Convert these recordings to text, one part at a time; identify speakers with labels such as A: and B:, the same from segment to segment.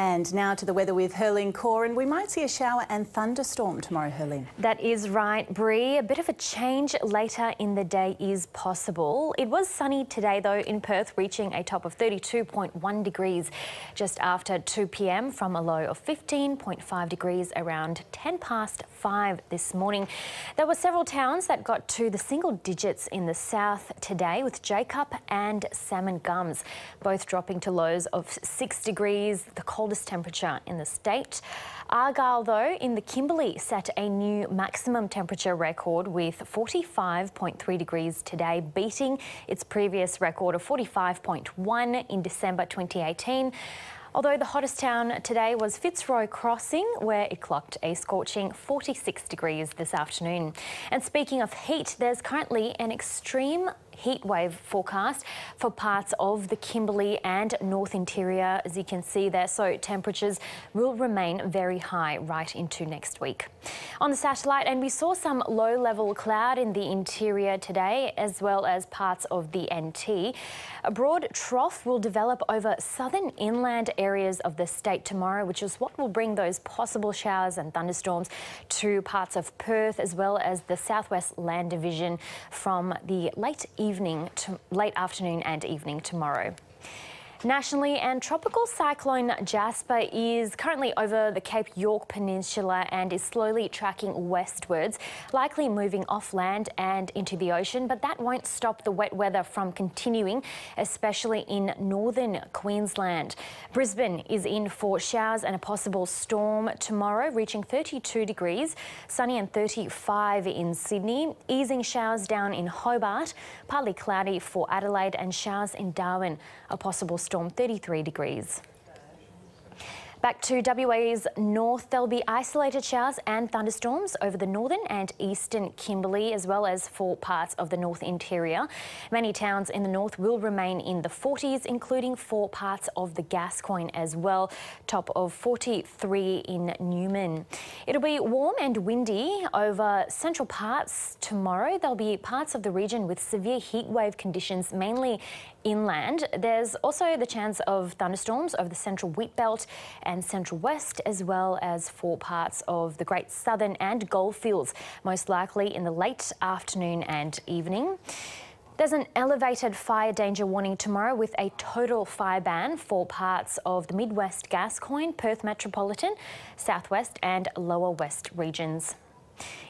A: And now to the weather with Herlyn Kaur. We might see a shower and thunderstorm tomorrow, Herlyn.
B: That is right, Bree. A bit of a change later in the day is possible. It was sunny today, though, in Perth, reaching a top of 32.1 degrees just after 2 p.m. from a low of 15.5 degrees around 10 past 5 this morning. There were several towns that got to the single digits in the south today, with Jacup and Salmon Gums both dropping to lows of 6 degrees. The cold coldest temperature in the state. Argyle, though, in the Kimberley set a new maximum temperature record with 45.3 degrees today, beating its previous record of 45.1 in December 2018. Although the hottest town today was Fitzroy Crossing, where it clocked a scorching 46 degrees this afternoon. And speaking of heat, there's currently an extreme heat wave forecast for parts of the Kimberley and North Interior, as you can see there. So temperatures will remain very high right into next week. On the satellite, and we saw some low level cloud in the interior today, as well as parts of the NT. A broad trough will develop over southern inland areas of the state tomorrow, which is what will bring those possible showers and thunderstorms to parts of Perth, as well as the southwest land division from the late evening evening, to late afternoon and evening tomorrow. Nationally, and Tropical Cyclone Jasper is currently over the Cape York Peninsula and is slowly tracking westwards, likely moving off land and into the ocean, but that won't stop the wet weather from continuing, especially in northern Queensland. Brisbane is in for showers and a possible storm tomorrow, reaching 32 degrees, sunny and 35 in Sydney, easing showers down in Hobart, partly cloudy for Adelaide and showers in Darwin, a possible storm storm 33 degrees. Back to WA's north, there'll be isolated showers and thunderstorms over the northern and eastern Kimberley, as well as for parts of the north interior. Many towns in the north will remain in the 40s, including for parts of the Gascoyne as well, top of 43 in Newman. It'll be warm and windy over central parts tomorrow. There'll be parts of the region with severe heat wave conditions, mainly inland. There's also the chance of thunderstorms over the central wheat belt and central west, as well as for parts of the Great Southern and Goldfields, most likely in the late afternoon and evening. There's an elevated fire danger warning tomorrow with a total fire ban for parts of the Midwest Gascoyne, Perth Metropolitan, Southwest and Lower West regions.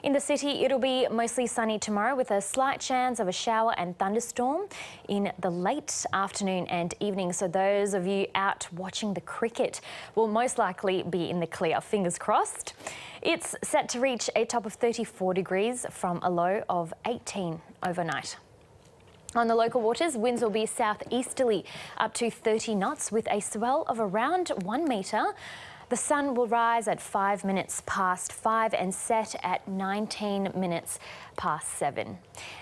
B: In the city, it'll be mostly sunny tomorrow with a slight chance of a shower and thunderstorm in the late afternoon and evening. So those of you out watching the cricket will most likely be in the clear, fingers crossed. It's set to reach a top of 34 degrees from a low of 18 overnight. On the local waters, winds will be southeasterly up to 30 knots with a swell of around one metre. The sun will rise at 5 minutes past 5 and set at 19 minutes past 7.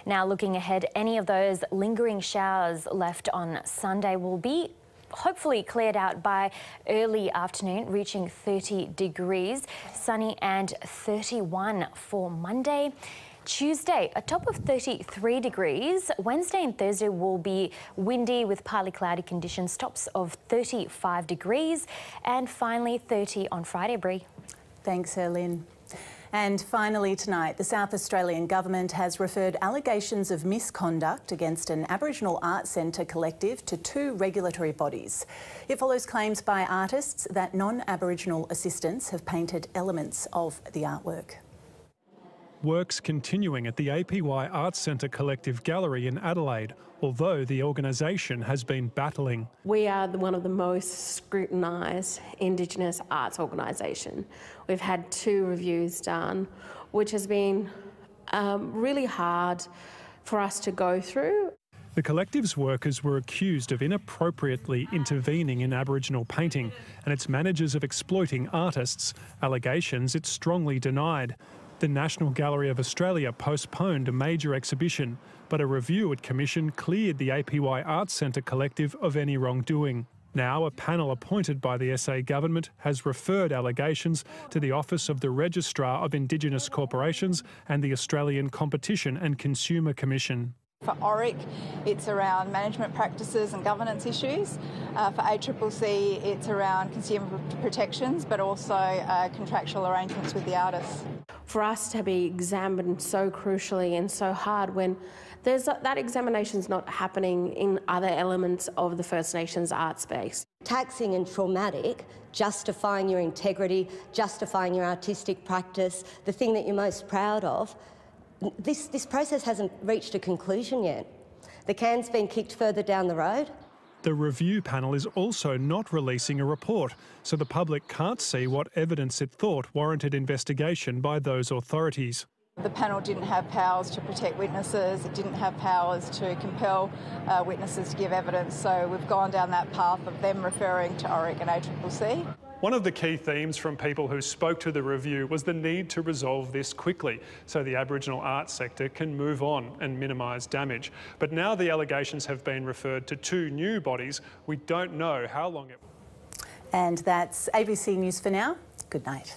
B: Now looking ahead, any of those lingering showers left on Sunday will be hopefully cleared out by early afternoon, reaching 30 degrees, sunny and 31 for Monday. Tuesday, a top of 33 degrees. Wednesday and Thursday will be windy with partly cloudy conditions, tops of 35 degrees. And finally, 30 on Friday, Bree.
A: Thanks, Herlyn. And finally tonight, the South Australian Government has referred allegations of misconduct against an Aboriginal art centre collective to two regulatory bodies. It follows claims by artists that non-Aboriginal assistants have painted elements of the artwork.
C: Works continuing at the APY Arts Centre Collective Gallery in Adelaide, although the organisation has been battling.
D: We are one of the most scrutinised Indigenous arts organisation. We've had two reviews done, which has been um, really hard for us to go through.
C: The collective's workers were accused of inappropriately intervening in Aboriginal painting and its managers of exploiting artists, allegations it strongly denied. The National Gallery of Australia postponed a major exhibition, but a review at Commission cleared the APY Arts Centre collective of any wrongdoing. Now, a panel appointed by the SA government has referred allegations to the Office of the Registrar of Indigenous Corporations and the Australian Competition and Consumer Commission.
E: For ORIC, it's around management practices and governance issues. Uh, for ACCC, it's around consumer protections, but also uh, contractual arrangements with the artists.
D: For us to be examined so crucially and so hard when there's that examination's not happening in other elements of the First Nations art space.
F: Taxing and traumatic, justifying your integrity, justifying your artistic practice, the thing that you're most proud of, this, this process hasn't reached a conclusion yet. The can's been kicked further down the road.
C: The review panel is also not releasing a report, so the public can't see what evidence it thought warranted investigation by those authorities.
E: The panel didn't have powers to protect witnesses, it didn't have powers to compel uh, witnesses to give evidence, so we've gone down that path of them referring to and ACCC.
C: One of the key themes from people who spoke to the review was the need to resolve this quickly so the Aboriginal arts sector can move on and minimise damage. But now the allegations have been referred to two new bodies. We don't know how long it
A: And that's ABC News for now. Good night.